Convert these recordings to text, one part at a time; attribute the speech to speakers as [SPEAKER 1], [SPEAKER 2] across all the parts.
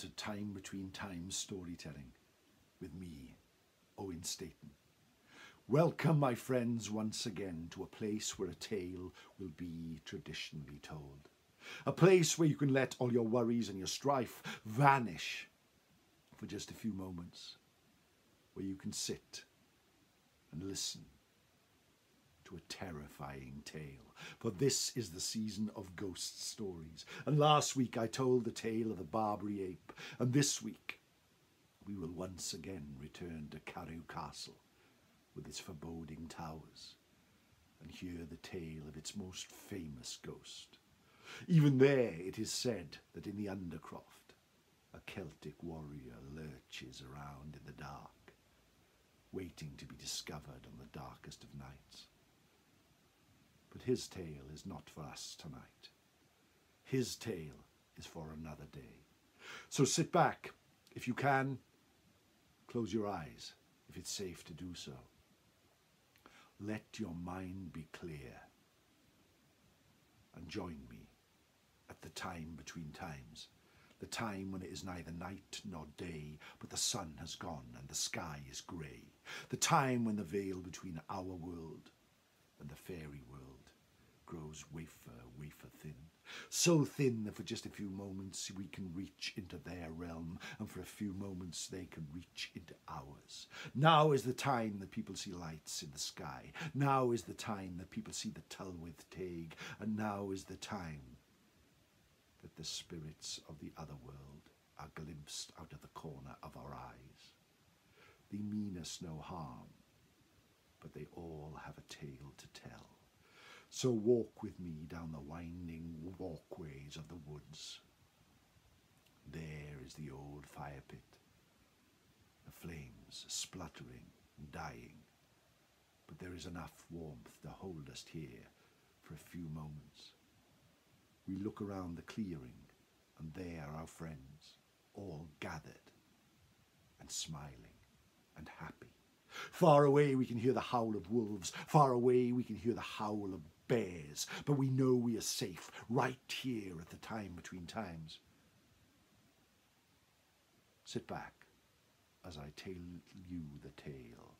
[SPEAKER 1] to Time Between Times storytelling with me, Owen Staton. Welcome, my friends, once again to a place where a tale will be traditionally told. A place where you can let all your worries and your strife vanish for just a few moments, where you can sit and listen to a terrifying tale. For this is the season of ghost stories. And last week I told the tale of the Barbary ape, and this week we will once again return to Carew Castle with its foreboding towers and hear the tale of its most famous ghost. Even there it is said that in the Undercroft a Celtic warrior lurches around in the dark, waiting to be discovered on the darkest of nights. But his tale is not for us tonight. His tale is for another day. So sit back, if you can, close your eyes, if it's safe to do so. Let your mind be clear and join me at the time between times, the time when it is neither night nor day, but the sun has gone and the sky is grey, the time when the veil between our world and the fairy world grows wafer, wafer thin. So thin that for just a few moments we can reach into their realm, and for a few moments they can reach into ours. Now is the time that people see lights in the sky. Now is the time that people see the Tylwyth Teg, and now is the time that the spirits of the other world are glimpsed out of the corner of our eyes. They mean us no harm, but they all have a tale to tell. So walk with me down the winding walkways of the woods. There is the old fire pit, the flames spluttering and dying, but there is enough warmth to hold us here for a few moments. We look around the clearing, and there are our friends, all gathered and smiling and happy. Far away we can hear the howl of wolves. Far away we can hear the howl of bears, but we know we are safe right here at the time between times. Sit back as I tell you the tale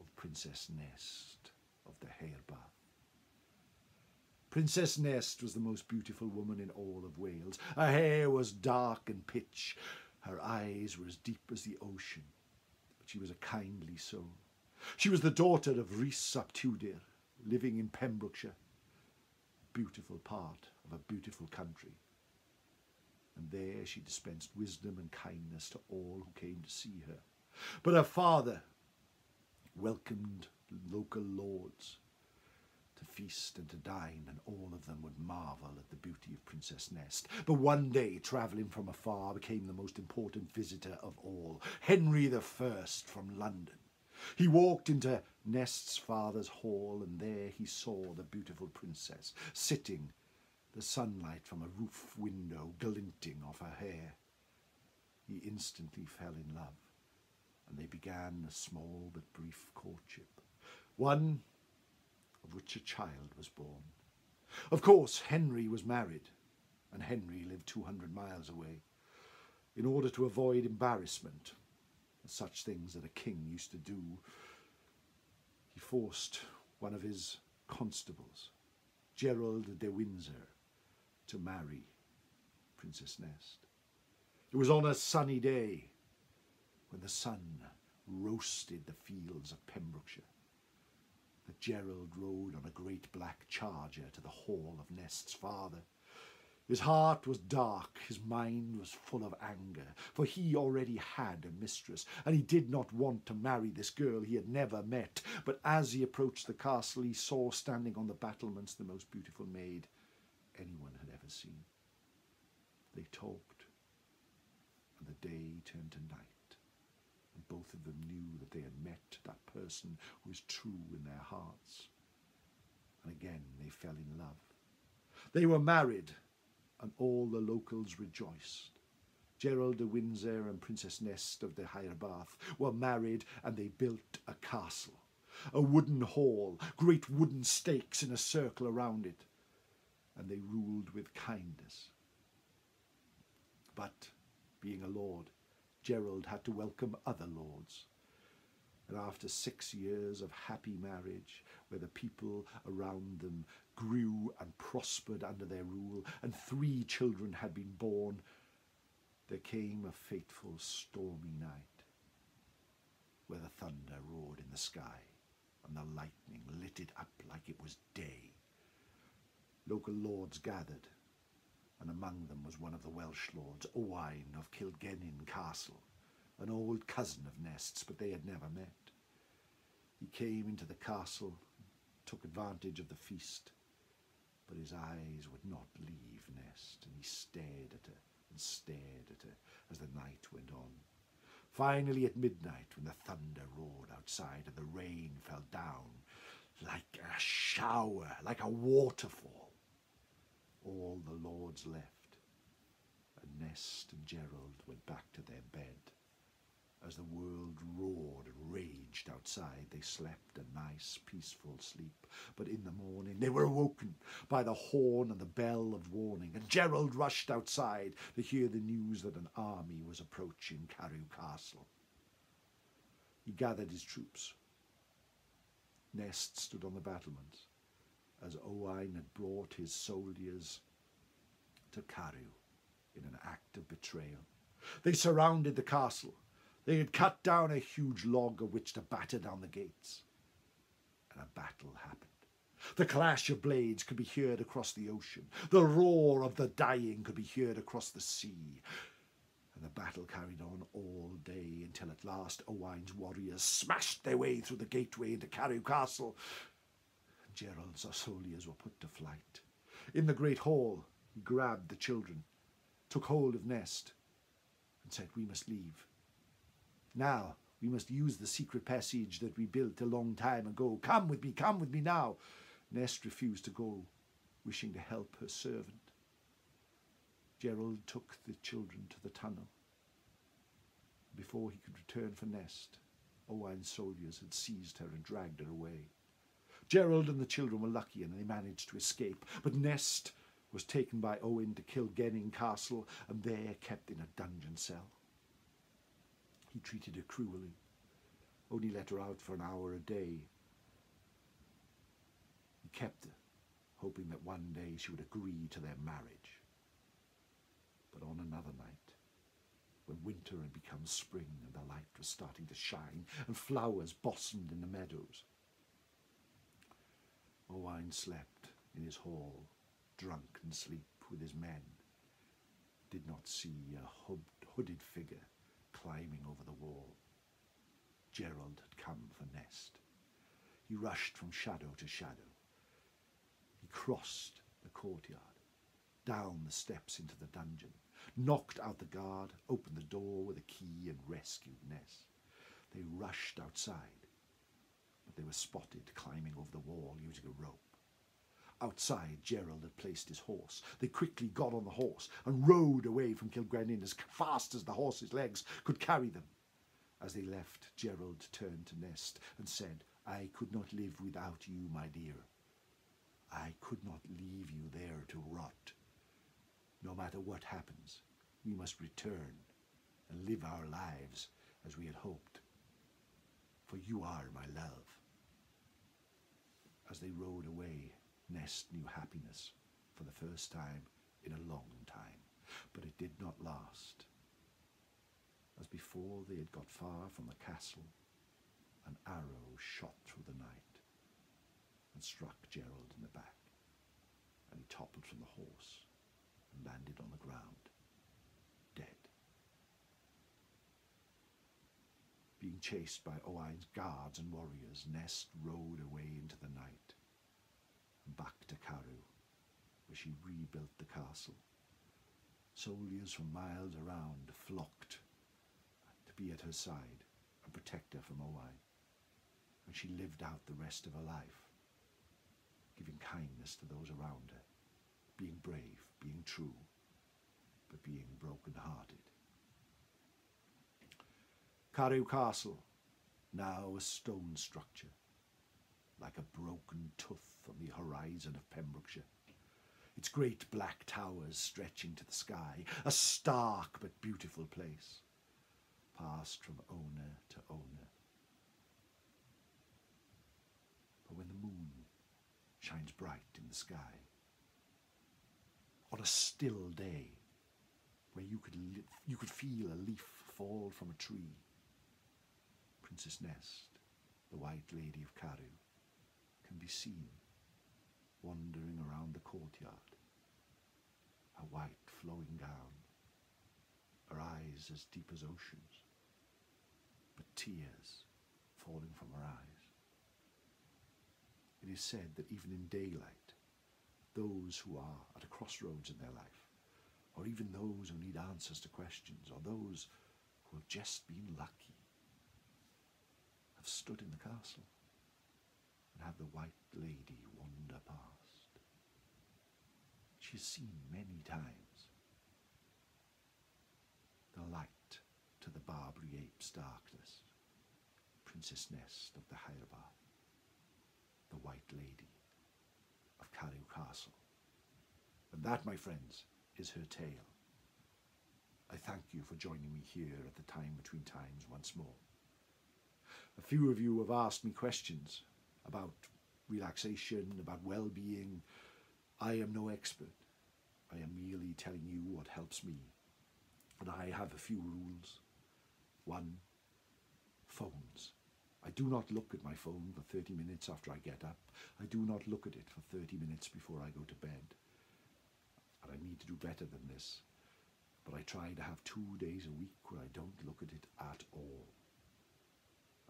[SPEAKER 1] of Princess Nest of Deheubarth. Princess Nest was the most beautiful woman in all of Wales. Her hair was dark and pitch, her eyes were as deep as the ocean, but she was a kindly soul. She was the daughter of Rhys ap Tewdwr, living in Pembrokeshire, beautiful part of a beautiful country. And there she dispensed wisdom and kindness to all who came to see her. But her father welcomed local lords to feast and to dine, and all of them would marvel at the beauty of Princess Nest. But one day, travelling from afar, became the most important visitor of all, Henry the First from London. He walked into Nest's father's hall, and there he saw the beautiful princess sitting, the sunlight from a roof window glinting off her hair. He instantly fell in love, and they began a small but brief courtship, one of which a child was born. Of course, Henry was married, and Henry lived 200 miles away. In order to avoid embarrassment, such things that a king used to do, he forced one of his constables, Gerald de Windsor, to marry Princess Nest. It was on a sunny day when the sun roasted the fields of Pembrokeshire that Gerald rode on a great black charger to the hall of Nest's father his heart was dark, his mind was full of anger, for he already had a mistress, and he did not want to marry this girl he had never met. But as he approached the castle, he saw standing on the battlements the most beautiful maid anyone had ever seen. They talked, and the day turned to night, and both of them knew that they had met that person who was true in their hearts. And again they fell in love. They were married and all the locals rejoiced. Gerald de Windsor and Princess Nest of Deheubarth were married and they built a castle, a wooden hall, great wooden stakes in a circle around it, and they ruled with kindness. But being a lord, Gerald had to welcome other lords. And after six years of happy marriage, where the people around them grew and prospered under their rule, and three children had been born, there came a fateful stormy night, where the thunder roared in the sky, and the lightning lit it up like it was day. Local lords gathered, and among them was one of the Welsh lords, Owain of Cilgerran Castle, an old cousin of Nest's, but they had never met. He came into the castle, took advantage of the feast, but his eyes would not leave Nest, and he stared at her and stared at her as the night went on. Finally, at midnight, when the thunder roared outside and the rain fell down like a shower, like a waterfall, all the lords left, and Nest and Gerald went back to their bed. As the world roared and raged outside, they slept a nice, peaceful sleep. But in the morning they were awoken by the horn and the bell of warning, and Gerald rushed outside to hear the news that an army was approaching Carew Castle. He gathered his troops. Nest stood on the battlements as Owain had brought his soldiers to Carew in an act of betrayal. They surrounded the castle they had cut down a huge log of which to batter down the gates. And a battle happened. The clash of blades could be heard across the ocean. The roar of the dying could be heard across the sea. And the battle carried on all day until at last Owain's warriors smashed their way through the gateway into Carew Castle. Gerald's soldiers were put to flight. In the great hall, he grabbed the children, took hold of Nest, and said, We must leave. Now we must use the secret passage that we built a long time ago. Come with me, come with me now. Nest refused to go, wishing to help her servant. Gerald took the children to the tunnel. Before he could return for Nest, Owain's soldiers had seized her and dragged her away. Gerald and the children were lucky and they managed to escape, but Nest was taken by Owain to Cilgerran Castle and there kept in a dungeon cell. He treated her cruelly, only let her out for an hour a day. He kept her, hoping that one day she would agree to their marriage. But on another night, when winter had become spring and the light was starting to shine and flowers blossomed in the meadows, Owain slept in his hall, drunk and sleep with his men, did not see a hooded figure climbing over the wall. Gerald had come for Nest. He rushed from shadow to shadow. He crossed the courtyard, down the steps into the dungeon, knocked out the guard, opened the door with a key, and rescued Nest. They rushed outside, but they were spotted climbing over the wall using a rope. Outside, Gerald had placed his horse. They quickly got on the horse and rode away from Cilgerran as fast as the horse's legs could carry them. As they left, Gerald turned to Nest and said, I could not live without you, my dear. I could not leave you there to rot. No matter what happens, we must return and live our lives as we had hoped. For you are my love. As they rode away, Nest knew happiness for the first time in a long time, but it did not last. As before they had got far from the castle, an arrow shot through the night and struck Gerald in the back, and he toppled from the horse and landed on the ground, dead. Being chased by Owain's guards and warriors, Nest rode away into the night back to Carew, where she rebuilt the castle. Soldiers from miles around flocked to be at her side and protect her from Owain, and she lived out the rest of her life, giving kindness to those around her, being brave, being true, but being broken-hearted. Carew Castle, now a stone structure, like a broken tooth on the horizon of Pembrokeshire. its great black towers stretching to the sky, a stark but beautiful place, passed from owner to owner. But when the moon shines bright in the sky, on a still day, where you could, you could feel a leaf fall from a tree, Princess Nest, the White Lady of Carew, can be seen wandering around the courtyard, her white flowing gown, her eyes as deep as oceans, but tears falling from her eyes. It is said that even in daylight, those who are at a crossroads in their life, or even those who need answers to questions, or those who have just been lucky, have stood in the castle and have the White Lady wander past. She has seen many times the light to the Barbary ape's darkness, Princess Nest of Deheubarth, the White Lady of Carew Castle. And that, my friends, is her tale. I thank you for joining me here at the time between times once more. A few of you have asked me questions about relaxation, about well being. I am no expert. I am merely telling you what helps me. And I have a few rules. One, phones. I do not look at my phone for 30 minutes after I get up. I do not look at it for 30 minutes before I go to bed. And I need to do better than this. But I try to have two days a week where I don't look at it at all.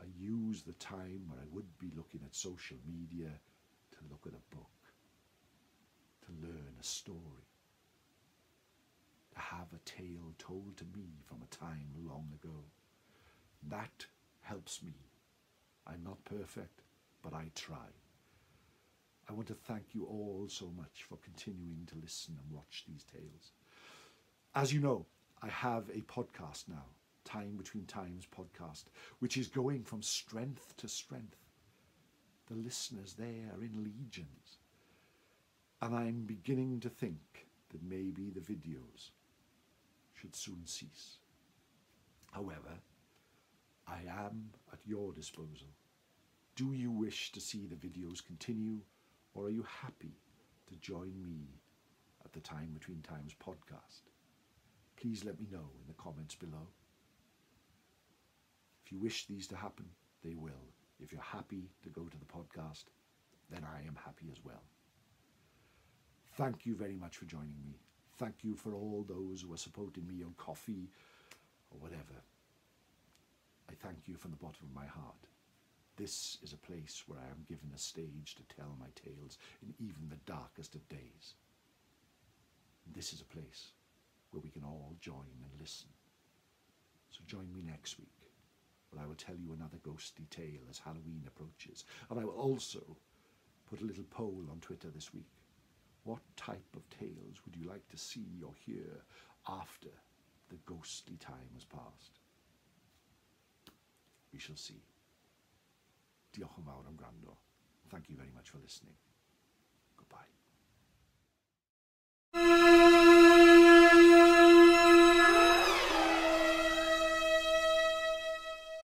[SPEAKER 1] I use the time where I would be looking at social media to look at a book, to learn a story, to have a tale told to me from a time long ago. That helps me. I'm not perfect, but I try. I want to thank you all so much for continuing to listen and watch these tales. As you know, I have a podcast now, Time Between Times podcast, which is going from strength to strength. The listeners there are in legions. And I'm beginning to think that maybe the videos should soon cease. However, I am at your disposal. Do you wish to see the videos continue, or are you happy to join me at the Time Between Times podcast? Please let me know in the comments below. If you wish these to happen, they will. If you're happy to go to the podcast, then I am happy as well. Thank you very much for joining me. Thank you for all those who are supporting me on Ko-fi or whatever. I thank you from the bottom of my heart. This is a place where I am given a stage to tell my tales in even the darkest of days. This is a place where we can all join and listen. So join me next week, where I will tell you another ghostly tale as Halloween approaches. And I will also put a little poll on Twitter this week. What type of tales would you like to see or hear after the ghostly time has passed? We shall see. Diolch yn fawr am gwrando. Thank you very much for listening.